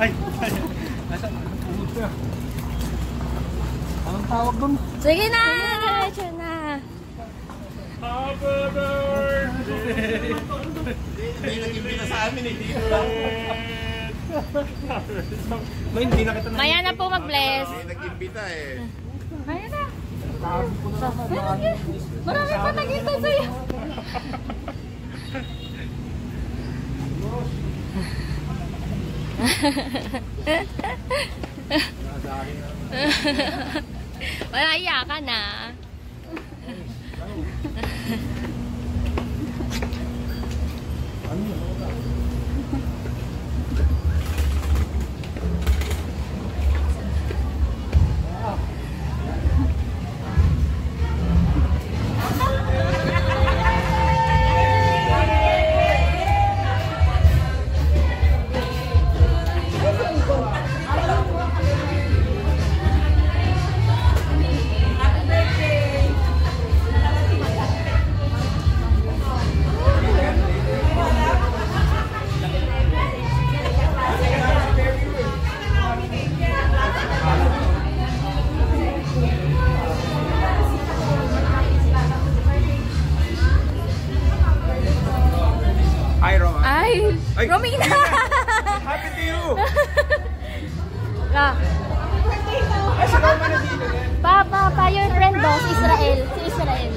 Ay, ay, nasa ka. Anong tawag doon? Sige na! Diretso na! Happy birthday! May nag-imbita sa amin eh, dito lang. No, hindi na kita na. Maya na po mag-bless. May nag-imbita eh. Kaya na. Marami pa nagintay sa'yo. Wala iya ka na. Ay. Romina! Happy to you! Ah, Ay, si din. pa, pa, pa, your friend daw, si Israel. Si Israel.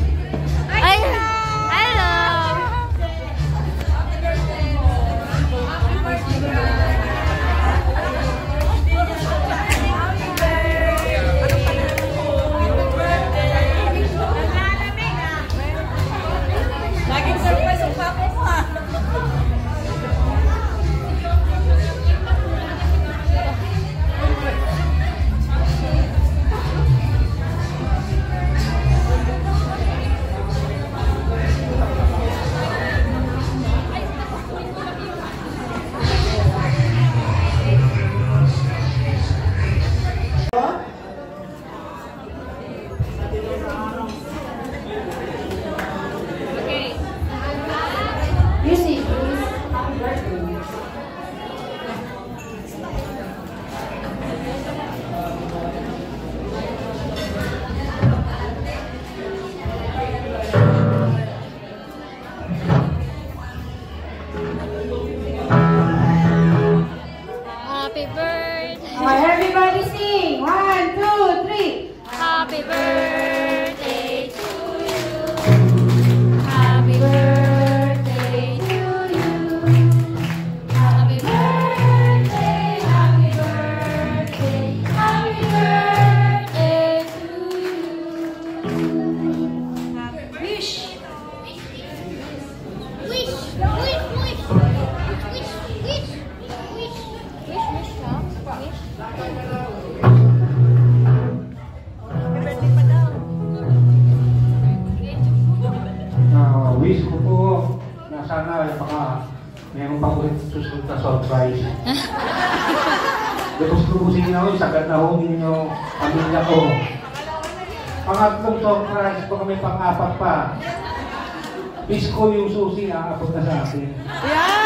Pa ulit susunod na surprise. Tapos ko po sige na ho, sagad na ho ninyo pamilya ko. Pangatlong surprise, baka may pang-apat pa. Pisko yung susi, aabot na sa atin. Yan!